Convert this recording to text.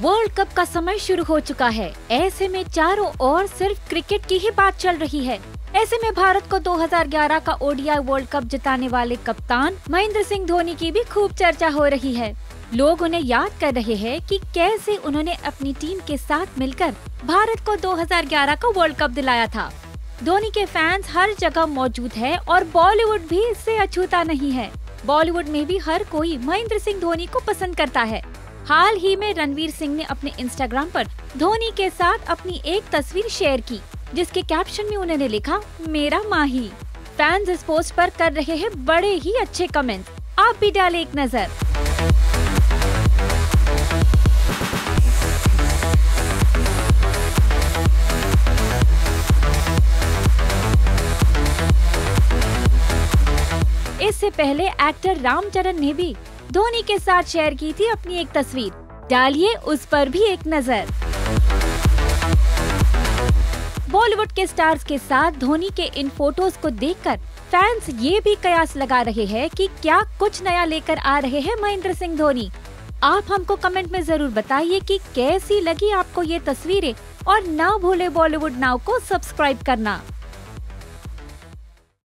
World cup का समय शुरू हो चुका है। ऐसे में चारों ओर सिर्फ़ क्रिकेट की ही बात चल रही है। ऐसे में भारत को 2011 का ओडीआई वर्ल्ड कप जिताने वाले कप्तान महेंद्र सिंह धोनी की भी खूब चर्चा हो रही है। लोग उन्हें याद कर रहे हैं कि कैसे उन्होंने अपनी टीम के साथ मिलकर भारत को 2011 का वर्ल्ड कप दिलाया था। धोनी के फैंस हर जगह मौजूद है और बॉलीवुड भी इससे अछूता नहीं है। बॉलीवुड में भी हर कोई महेंद्र सिंह धोनी को पसंद करता है। हाल ही में रणवीर सिंह ने अपने इंस्टाग्राम पर धोनी के साथ अपनी एक तस्वीर शेयर की, जिसके कैप्शन में उन्होंने लिखा, मेरा माही। फैंस इस पोस्ट पर कर रहे हैं बड़े ही अच्छे कमेंट आप भी डालें एक नज़र। इससे पहले एक्टर रामचरण ने भी धोनी के साथ शेयर की थी अपनी एक तस्वीर। डालिए उस पर भी एक नज़र। बॉलीवुड के स्टार्स के साथ धोनी के इन फ़ोटोज़ को देखकर फैंस ये भी कयास लगा रहे हैं कि क्या कुछ नया लेकर आ रहे हैं महेंद्र सिंह धोनी। आप हमको कमेंट में ज़रूर बताइए कि कैसी लगी आपको ये तस्वीरें और ना भूले बॉलीवुड नाउ को सब्सक्राइब करना।